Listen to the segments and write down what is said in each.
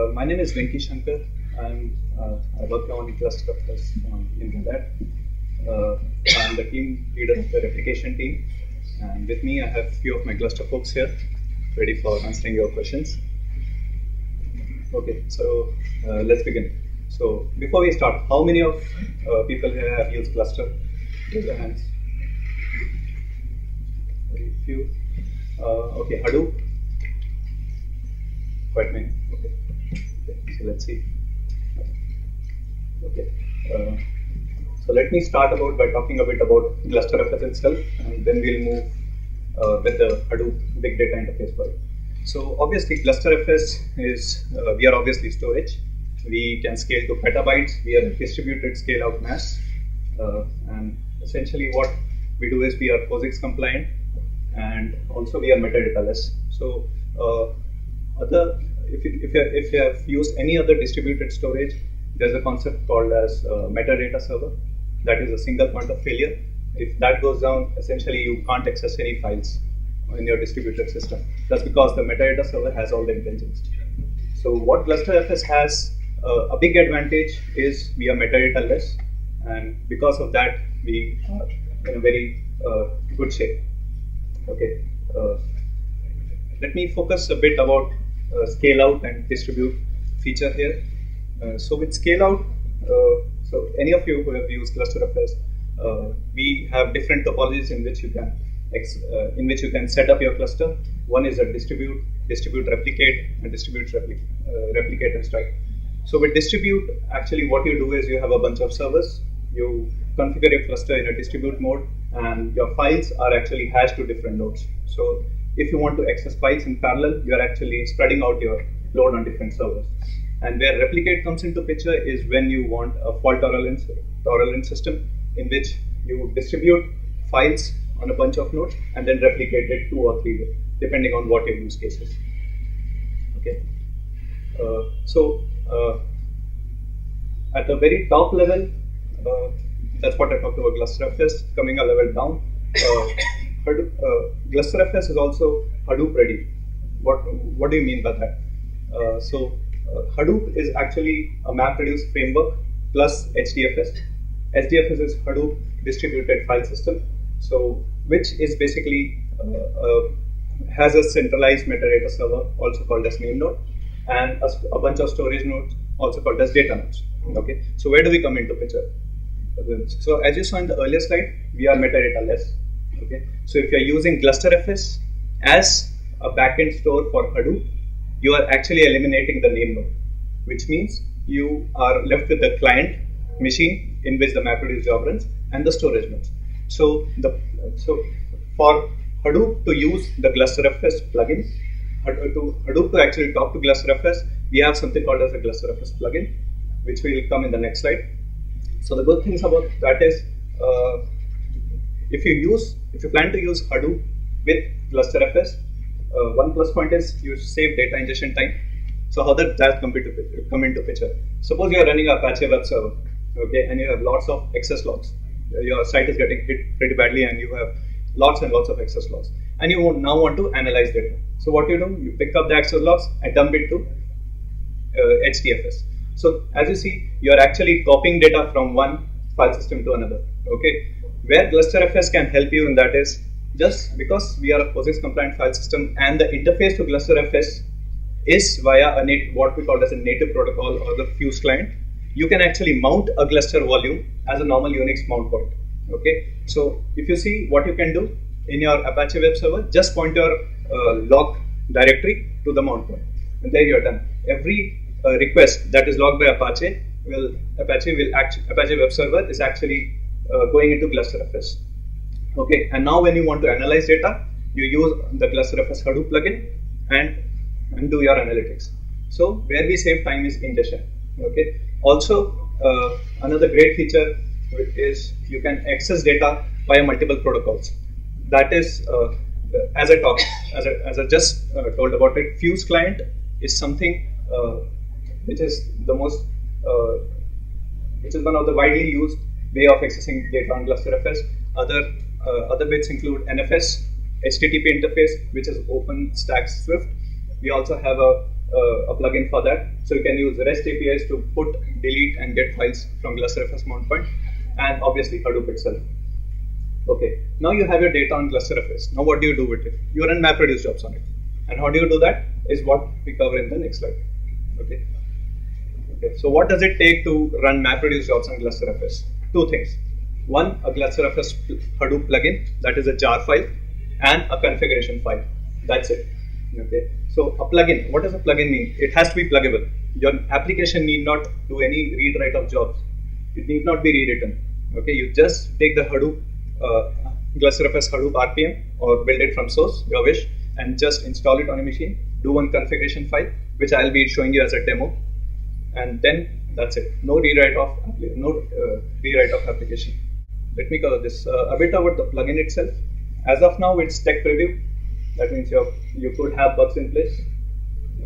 Uh, my name is Venky Shankar. I'm, uh, I work on GlusterFS um, in Red Hat. Uh, I'm the team leader of the replication team. And with me, I have a few of my Gluster folks here, ready for answering your questions. Okay, so uh, let's begin. So before we start, how many of uh, people here have used Gluster? Raise your hands. Very few. Uh, okay, Hadoop. Quite many. Okay. Let's see. Okay. Uh, so let me start about by talking a bit about GlusterFS itself, and then we'll move uh, with the Hadoop Big Data Interface for it. So obviously, GlusterFS is uh, we are obviously storage. We can scale to petabytes. We are distributed scale out mass, uh, and essentially what we do is we are POSIX compliant, and also we are metadata less. So uh, other if you, if you, if you have used any other distributed storage, there's a concept called as uh, metadata server. That is a single point of failure. If that goes down, essentially you can't access any files in your distributed system. That's because the metadata server has all the intelligence. So what GlusterFS has uh, a big advantage is we are metadata less, and because of that we are in a very uh, good shape. Okay. Uh, let me focus a bit about scale out and distribute feature here. Uh, so with scale out, uh, so any of you who have used GlusterFS, uh, we have different topologies in which you can uh, in which you can set up your cluster. One is a distribute, distribute, replicate, and distribute, uh, replicate, and stripe. So with distribute, actually what you do is you have a bunch of servers. You configure your cluster in a distribute mode, and your files are actually hashed to different nodes. So if you want to access files in parallel, you are actually spreading out your load on different servers. And where replicate comes into picture is when you want a fault tolerance, tolerance system in which you distribute files on a bunch of nodes and then replicate it two or three ways, depending on what your use case is. Okay. Uh, so uh, at the very top level, uh, that's what I talked about cluster GlusterFS coming a level down. Hadoop, uh, GlusterFS is also Hadoop ready. What what do you mean by that? Uh, so uh, Hadoop is actually a MapReduce framework plus HDFS. HDFS is Hadoop distributed file system. So which is basically has a centralized metadata server, also called as name node, and a, a, bunch of storage nodes, also called as data nodes. Okay. So where do we come into picture? So as you saw in the earlier slide, we are metadata less. Okay, so if you're using GlusterFS as a backend store for Hadoop, you are actually eliminating the name node, which means you are left with the client machine in which the MapReduce job runs and the storage nodes. So the so for Hadoop to use the GlusterFS plugin, to Hadoop to actually talk to GlusterFS, we have something called as a GlusterFS plugin, which will come in the next slide. So the good things about that is uh, if you use, if you plan to use Hadoop with GlusterFS, uh, one plus point is you save data ingestion time. So how does that come into, come into picture? Suppose you are running Apache web server, okay, and you have lots of access logs. Your site is getting hit pretty badly, and you have lots and lots of access logs, and you now want to analyze data. So what you do? You pick up the access logs and dump it to uh, HDFS. So as you see, you are actually copying data from one file system to another. Okay, where GlusterFS can help you in that is just because we are a POSIX compliant file system and the interface to GlusterFS is via a nat- what we call as a native protocol or the Fuse client, you can actually mount a cluster volume as a normal Unix mount point. Okay, so if you see what you can do in your Apache web server, just point your uh, log directory to the mount point, and there you're done. Every uh, request that is logged by Apache will Apache will actually Apache web server is actually going into GlusterFS. Okay, and now when you want to analyze data, you use the GlusterFS Hadoop plugin and, and do your analytics. So where we save time is ingestion. Okay. Also, uh, another great feature is you can access data via multiple protocols. That is, uh, as I talked, as I, as I just uh, told about it, Fuse client is something uh, which is the most, uh, which is one of the widely used way of accessing data on GlusterFS. Other uh, other bits include NFS, HTTP interface, which is OpenStack Swift. We also have a uh, a plugin for that. So you can use REST APIs to put, delete, and get files from GlusterFS mount point, and obviously Hadoop itself. Okay, now you have your data on GlusterFS. Now what do you do with it? You run MapReduce jobs on it. And how do you do that? Is what we cover in the next slide. Okay. Okay. So what does it take to run MapReduce jobs on GlusterFS? Two things. One, a GlusterFS Hadoop plugin that is a jar file, and a configuration file. That's it. Okay. So a plugin. What does a plugin mean? It has to be pluggable. Your application need not do any read write of jobs. It need not be rewritten. Okay. You just take the Hadoop uh, GlusterFS Hadoop RPM or build it from source, your wish, and just install it on a machine. Do one configuration file, which I'll be showing you as a demo, and then that's it. No rewrite of no uh, rewrite of application. Let me cover this uh, a bit about the plugin itself. As of now, it's tech preview. That means you you could have bugs in place.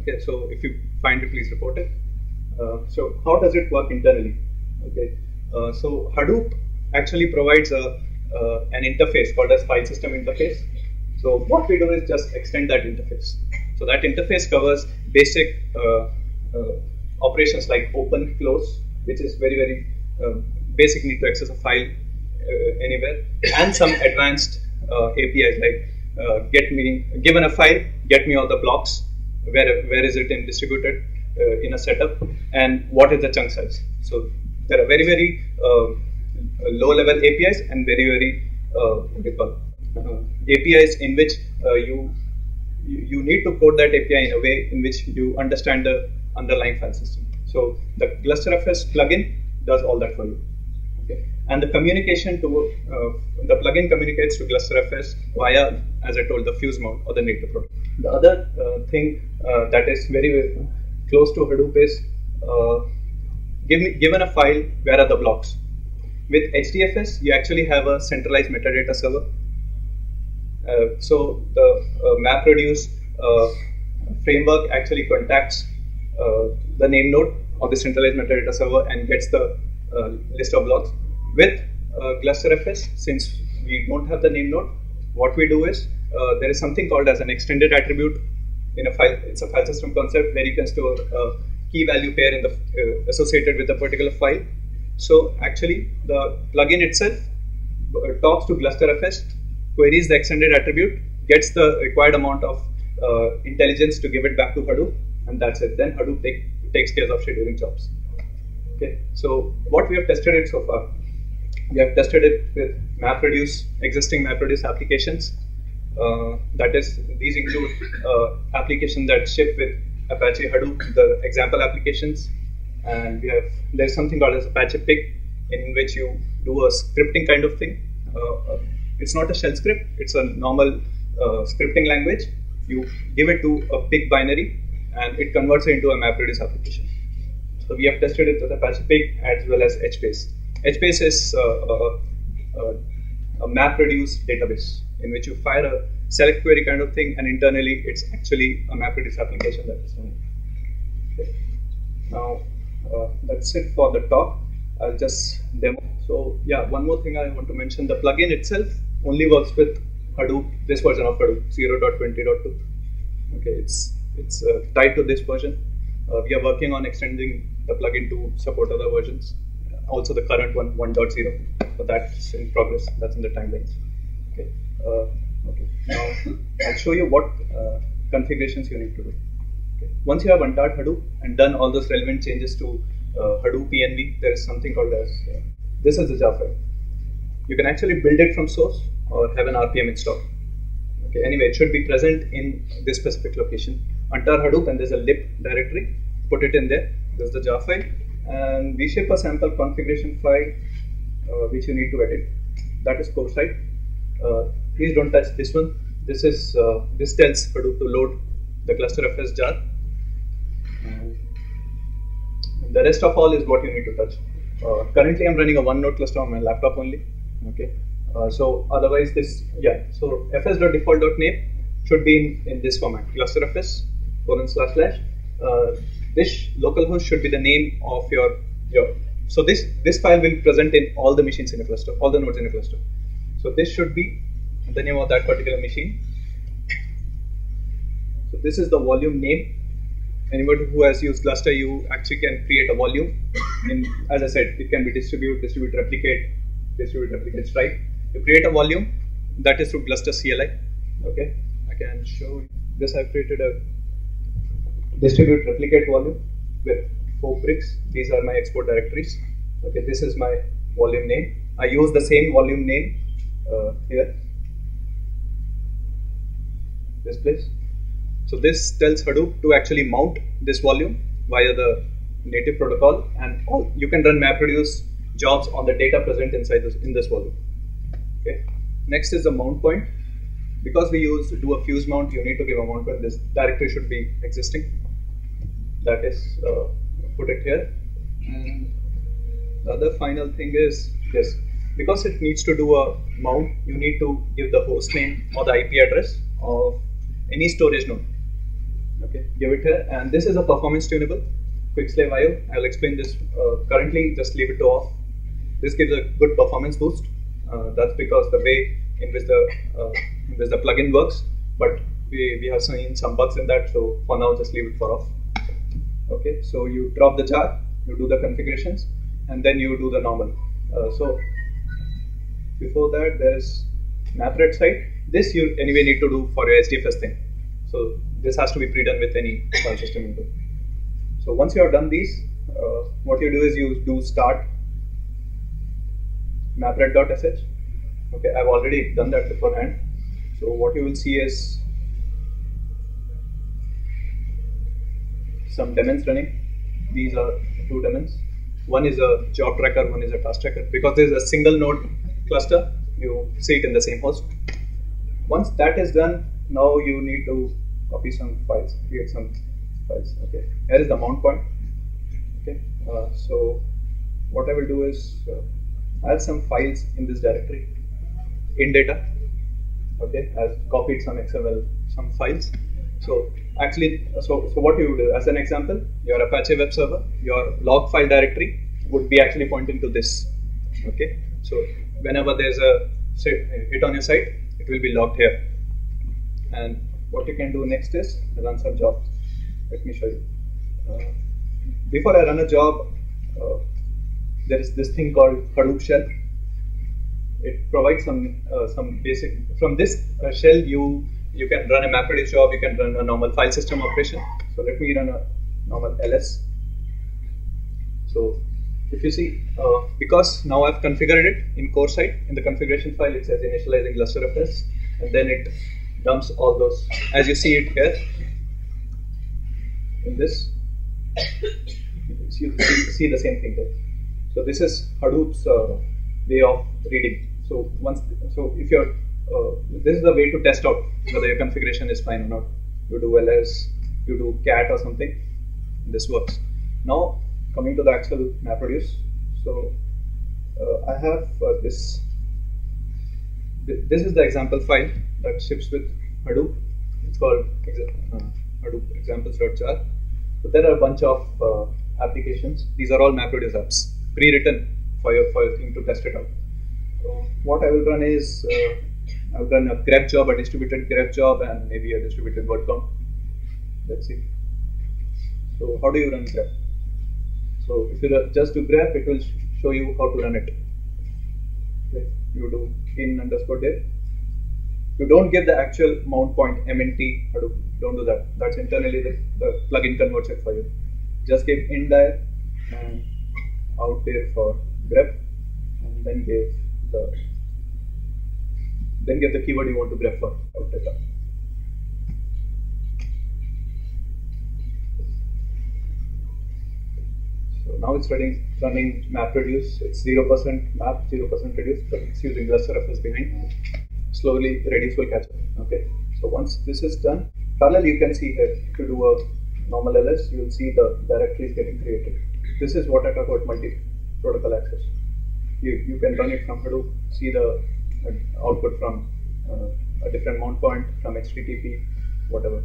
Okay, so if you find it, please report it. Uh, so how does it work internally? Okay, so Hadoop actually provides a uh, an interface called as file system interface. So what we do is just extend that interface. So that interface covers basic uh, uh, operations like open, close, which is very very um, basic need to access a file uh, anywhere, and some advanced uh, APIs like uh, get me given a file, get me all the blocks, where where is it in distributed in a setup, and what is the chunk size. So there are very very low level APIs and very very uh, what uh, APIs in which uh, you you need to code that API in a way in which you understand the underlying file system. So the GlusterFS plugin does all that for you. Okay. And the communication to uh, the plugin communicates to GlusterFS via, as I told, the fuse mount or the native protocol. The other uh, thing uh, that is very, very close to Hadoop is give me, given a file, where are the blocks? With HDFS, you actually have a centralized metadata server. Uh, so the uh, MapReduce uh, framework actually contacts uh, the name node of the centralized metadata server and gets the uh, list of blocks. With uh, GlusterFS, since we don't have the name node, what we do is there is something called as an extended attribute in a file. It's a file system concept where you can store a key value pair in the associated with a particular file so actually the plugin itself uh, talks to GlusterFS, queries the extended attribute, gets the required amount of uh, intelligence to give it back to Hadoop, and that's it. Then Hadoop take, takes care of scheduling jobs. Okay, so what we have tested it so far, we have tested it with MapReduce, existing MapReduce applications. Uh, that is, these include uh, applications that ship with Apache Hadoop, the example applications, and we have there's something called as Apache Pig, in which you do a scripting kind of thing. Uh, uh, it's not a shell script; it's a normal uh, scripting language. You give it to a pig binary, and it converts it into a MapReduce application. So we have tested it with Apache Pig as well as HBase. HBase is uh, a, a, a MapReduce database in which you fire a select query kind of thing, and internally it's actually a MapReduce application that is running. Okay. Now uh, that's it for the talk. I'll just demo. So yeah, one more thing I want to mention, the plugin itself only works with Hadoop, this version of Hadoop, 0.20.2. Okay, it's it's uh, tied to this version. Uh, we are working on extending the plugin to support other versions. Also the current one, 1.0, but that's in progress. That's in the timelines. Okay. Uh, okay. Now I'll show you what configurations you need to do. Okay. Once you have untarred Hadoop and done all those relevant changes to uh, Hadoop env, there is something called as uh, this is the jar file. You can actually build it from source or have an RPM install. Okay. Anyway, it should be present in this specific location. Untar Hadoop and there's a lib directory. Put it in there. There's the jar file, and we ship a sample configuration file uh, which you need to edit. That is core side. Uh, please don't touch this one. This is uh, this tells Hadoop to load the GlusterFS jar. And the rest of all is what you need to touch. Uh, currently, I'm running a one node cluster on my laptop only. Okay. Uh, so otherwise, this yeah. So fs.default.name should be in, in this format: glusterfs colon slash slash. Uh, this localhost should be the name of your your. So this this file will present in all the machines in a cluster, all the nodes in a cluster. So this should be the name of that particular machine so this is the volume name anybody who has used Gluster, you actually can create a volume. In, as I said, it can be distribute, distribute, replicate, distribute, replicate, stripe. You create a volume that is through Gluster CLI. Okay, I can show this. I've created a distribute replicate volume with four bricks. These are my export directories. Okay, this is my volume name. I use the same volume name uh, here. This place. So this tells Hadoop to actually mount this volume via the native protocol, and all, you can run MapReduce jobs on the data present inside this in this volume. Okay. Next is the mount point. Because we use do a fuse mount, you need to give a mount point. This directory should be existing. That is uh, put it here. And the other final thing is this. Because it needs to do a mount, you need to give the host name or the IP address of any storage node. Okay, give it here. And this is a performance tunable quick slave IO. I'll explain this uh, currently, just leave it to off. This gives a good performance boost. Uh, that's because the way in which the uh, in which the plugin works, but we, we have seen some bugs in that, so for now just leave it for off. Okay, so you drop the jar, you do the configurations, and then you do the normal. Uh, so before that, there's MapRed site. This you anyway need to do for your HDFS thing. So this has to be pre-done with any file system input. So once you have done these, uh, what you do is you do start mapred.sh. Okay, I've already done that beforehand. So what you will see is some daemons running. These are two daemons. One is a job tracker, one is a task tracker. Because there is a single node cluster, you see it in the same host. Once that is done, now you need to copy some files, create some files. Okay, here is the mount point. Okay, uh, so what I will do is uh, add some files in this directory in data. Okay, I've copied some XML, some files. So actually, so so what you do as an example, your Apache web server, your log file directory would be actually pointing to this. Okay, so whenever there's a hit on your site, it will be logged here. And what you can do next is run some jobs. Let me show you. Uh, before I run a job, uh, there is this thing called Hadoop shell. It provides some uh, some basic from this uh, shell you you can run a MapReduce job, you can run a normal file system operation. So let me run a normal ls. So if you see, uh, because now I've configured it in core site, in the configuration file it says initializing GlusterFS, and then it dumps all those, as you see it here, in this, you see, see the same thing there. So this is Hadoop's uh, way of reading. So once, so if you're, uh, this is the way to test out whether your configuration is fine or not. You do ls, you do cat or something, this works. Now coming to the actual MapReduce. So uh, I have uh, this. This is the example file that ships with Hadoop. It's called uh, Hadoop examples.jar. So there are a bunch of uh, applications. These are all MapReduce apps, pre-written for your, for your thing to test it out. So what I will run is uh, I've done a grep job, a distributed grep job, and maybe a distributed word count. Let's see. So how do you run grep? So if you just do grep, it will show you how to run it. Okay. You do in underscore div. You don't give the actual mount point mnt Hadoop. Don't do that. That's internally the, the plugin converts it for you. Just give in there and out there for grep, and then give the then give the keyword you want to grep for out data. So now it's running running MapReduce. It's zero percent map, zero percent reduce, but it's using GlusterFS behind. Slowly reduce will catch up. Okay. So once this is done, parallel you can see here. You do a normal ls, you will see the directory is getting created. This is what I talk about multi-protocol access. You you can run it from Hadoop, see the uh, output from uh, a different mount point from HTTP, whatever.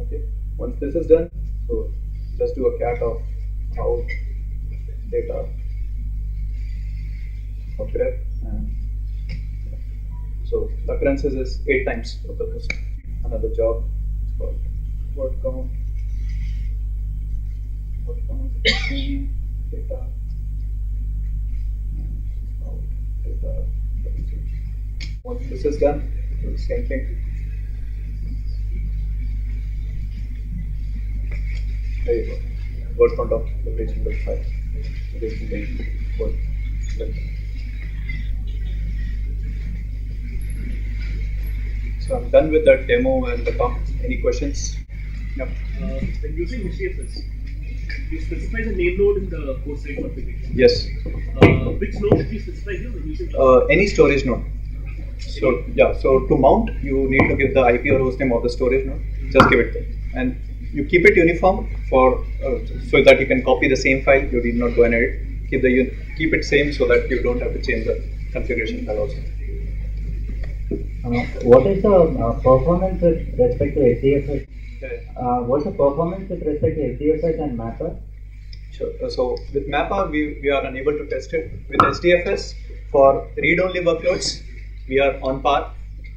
Okay. Once this is done, so just do a cat of out data of grep so the occurrences is eight times the Another job is called word count, word count, in, data, and out, data, Once this is done, do the same thing. There you go. Word count of the page number five. It is the word. So I'm done with the demo and the talk. Any questions? Yep. Uh, using HDFS, you specify the name node in the core site configuration. Yes. Uh, which node should we specify here when using Uh, any storage node. So yeah, so to mount, you need to give the IP or hostname of the storage node. Just give it there, and you keep it uniform for uh, so that you can copy the same file. You need not go and edit. Keep the keep it same so that you don't have to change the configuration file also. Uh, what is the uh, performance with respect to HDFS? Uh, what's the performance with respect to HDFS and MapR? Sure. Uh, So with MapR, we, we are unable to test it. With HDFS, for read-only workloads, we are on par,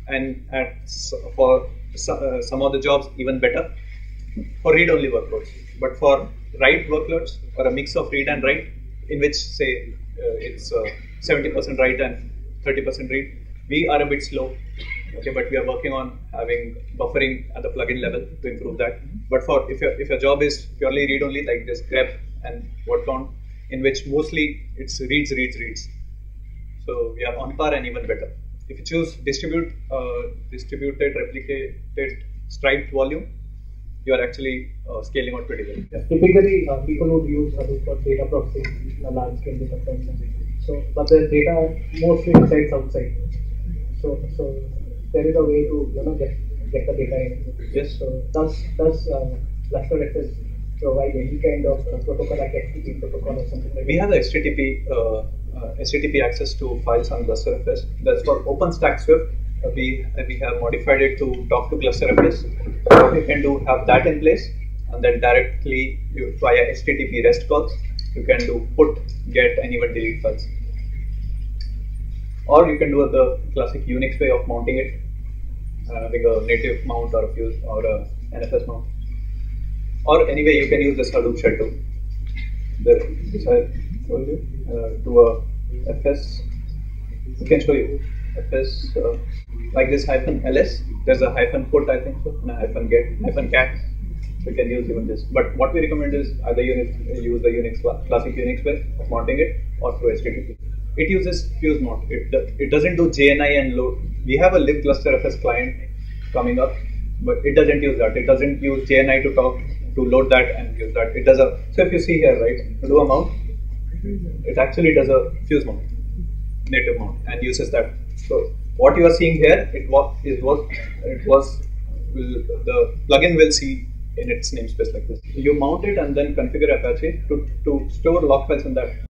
and at for uh, some of the jobs even better for read-only workloads. But for write workloads, or a mix of read and write, in which say uh, it's uh, 70% write and 30% read, we are a bit slow. Okay, but we are working on having buffering at the plugin level to improve that. But for if your if your job is purely read only, like this grep and word count, in which mostly it's reads, reads, reads. So we are on par and even better. If you choose distribute, uh, distributed, replicated, striped volume, you are actually uh, scaling out pretty well. Yeah. Typically, uh, people would use Hadoop for data processing in a large scale data processing. So, but the data mostly resides outside. So, so there is a way to you know get get the data in. Yes. So, does does uh, GlusterFS provide any kind of uh, protocol like HTTP protocol or something like We that? have the HTTP uh, uh, HTTP access to files on GlusterFS. That's for OpenStack Swift. Uh, we uh, we have modified it to talk to GlusterFS. What you can do have that in place, and then directly you, via HTTP REST calls, you can do put, get, and even delete files. Or you can do the classic Unix way of mounting it, uh, a native mount or a fuse or a NFS mount. Or anyway, you can use this Hadoop shell too the which I told you to a FS. I can show you FS uh, like this hyphen ls. There's a hyphen put I think so, and a hyphen get hyphen cat. You can use even this. But what we recommend is either Unix, use the Unix classic Unix way of mounting it or through HTTP. It uses fuse mount. It it doesn't do JNI and load. We have a live cluster FS client coming up, but it doesn't use that. It doesn't use JNI to talk to load that and use that. It does a so if you see here, right, do a mount, it actually does a fuse mount, native mount, and uses that. So what you are seeing here, it was is what it was. Will, the plugin will see in its namespace like this. You mount it and then configure Apache to, to store log files in that.